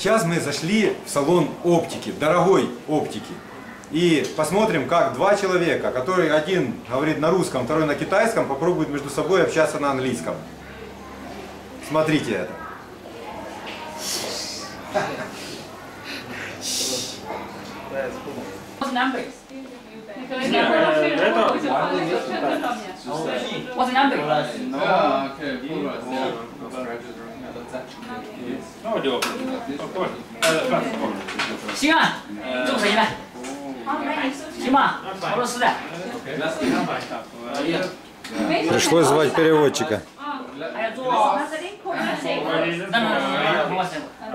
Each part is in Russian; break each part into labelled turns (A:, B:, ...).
A: Сейчас мы зашли в салон оптики, дорогой оптики. И посмотрим, как два человека, который один говорит на русском, второй на китайском, попробуют между собой общаться на английском. Смотрите это.
B: What's the number? What's the number?
C: Ah, okay, alright.
D: No, дело. Спокойно. Э, так, спокойно.
B: 行啊，中谁呢？行吧，俄罗斯的。
A: Пришлось звать переводчика.
B: 还要做。那那那，我是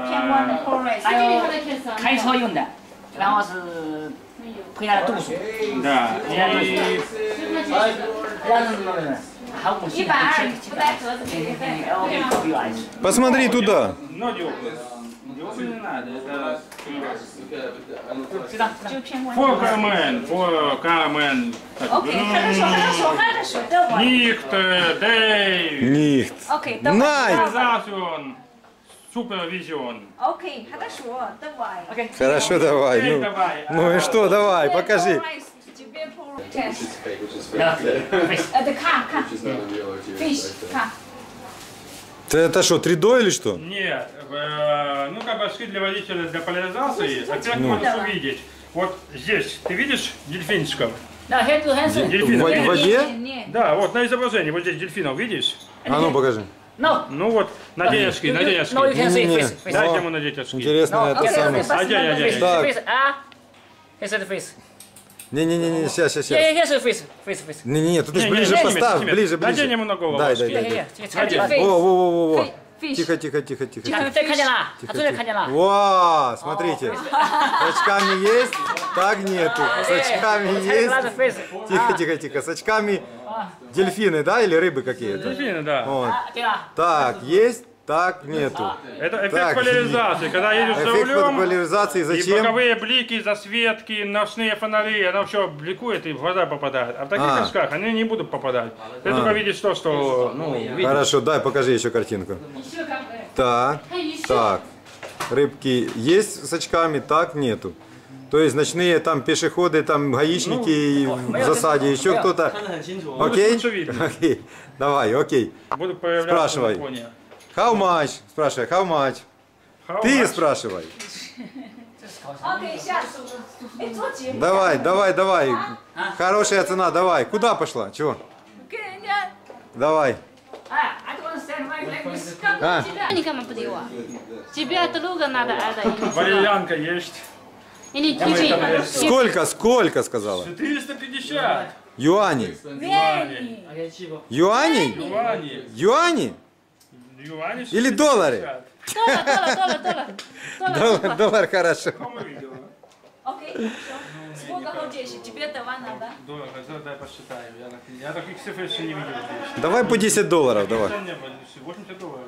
E: 偏光的 Corey，
B: 还有开车用的， 然后是配它的度数，
D: Да. И
B: 然后那个还有武器
E: 一百二不带盒子给的。
B: ，OK，可以来。
A: Посмотри туда.
D: но диопы. Диопы не надо. Это Супервизион.
E: Окей, хорошо, давай.
B: Okay.
A: Хорошо, давай. Ну,
D: давай.
A: ну и что, давай, покажи.
E: Это
A: Ты это что, 3D или что?
D: Нет, э, ну как бы для водителя для поляризации, опять
A: ну.
D: А можешь ну. увидеть. Вот здесь, ты видишь дельфинчиков?
B: Да,
D: дельфинов.
A: В воде?
D: Да, вот на изображении, вот здесь дельфинов, видишь?
A: А ну покажи.
B: No.
D: Ну вот, надень очки, надень очки.
B: No,
D: Дайте ему надеть очки.
A: Интересно,
B: no,
A: это самое.
D: Одень,
B: одень.
A: Так.
B: А? Here's the face.
A: Не-не-не, сейчас, сейчас, сейчас.
B: Here's the face. Face, face.
A: Не-не-не,
D: ты
A: ближе поставь,
D: ближе,
A: ближе.
D: Надень ему на голову.
A: Дай, дай, дай.
E: Надень.
A: Во, во, во, во, во. Тихо, тихо, тихо, тихо.
B: Тихо, тихо, тихо.
A: Во, смотрите. Очками есть. Так нету. С очками есть. Тихо, тихо, тихо. С очками дельфины, да, или рыбы какие-то?
D: Дельфины, да.
A: Вот. Так, есть. Так нету.
D: Это эффект
A: так,
D: поляризации, когда едешь за рулем,
A: поляризации зачем?
D: и боковые блики, засветки, ночные фонари, оно все бликует и в глаза попадает. А в таких
A: а.
D: очках они не будут попадать. Ты а. только видишь то, что... Ну, ну видишь.
A: Хорошо, дай покажи еще картинку. Так, так. Рыбки есть с очками, так нету. То есть ночные там пешеходы, там гаишники ну, в засаде, еще кто-то. Окей? Окей. Давай, окей.
D: Буду
A: Спрашивай. How much? Спрашивай, how much?
D: How
A: Ты
D: much?
A: спрашивай.
E: Окей, сейчас.
A: Давай, давай, давай. Хорошая цена, давай. Куда пошла? Чего? Давай.
F: А. а? Тебя друга надо отдать.
D: Валерьянка есть.
F: Или киви.
A: Сколько, сколько сказала?
D: 450.
A: Юаней. Юаней? Юаней.
D: Юаней?
A: Или доллары?
F: Доллар, доллар, доллар,
A: доллар. Доллар, хорошо.
E: Сколько ходишь? Тебе това надо?
D: Доллар, дай посчитаем. Я таких цифр еще не видел.
A: Давай по 10 долларов, давай.
D: 80 долларов,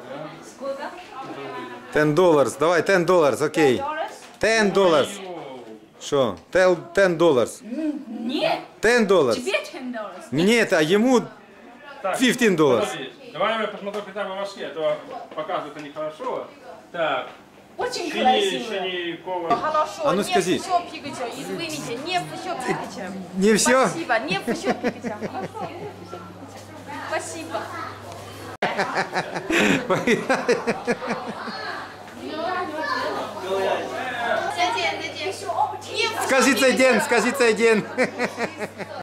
A: 10 долларов, давай, 10 долларов, окей. 10 долларов. Что? 10 долларов.
E: Нет.
A: 10 долларов.
E: Тебе 10 dollars.
A: Нет, а ему
D: Так,
A: 15 долларов.
D: подожди. Давай я посмотрю хотя бы вашки, а то показывают они хорошо. Так,
E: Очень
D: Шини,
E: красиво.
D: Шиникова.
G: Хорошо,
A: А ну
G: не
A: скажи.
G: все Пикачу, извините, не все Пикачу.
A: Не все?
G: Спасибо, не все Пикачу. Спасибо.
A: Скажи цей день, скажи цей день.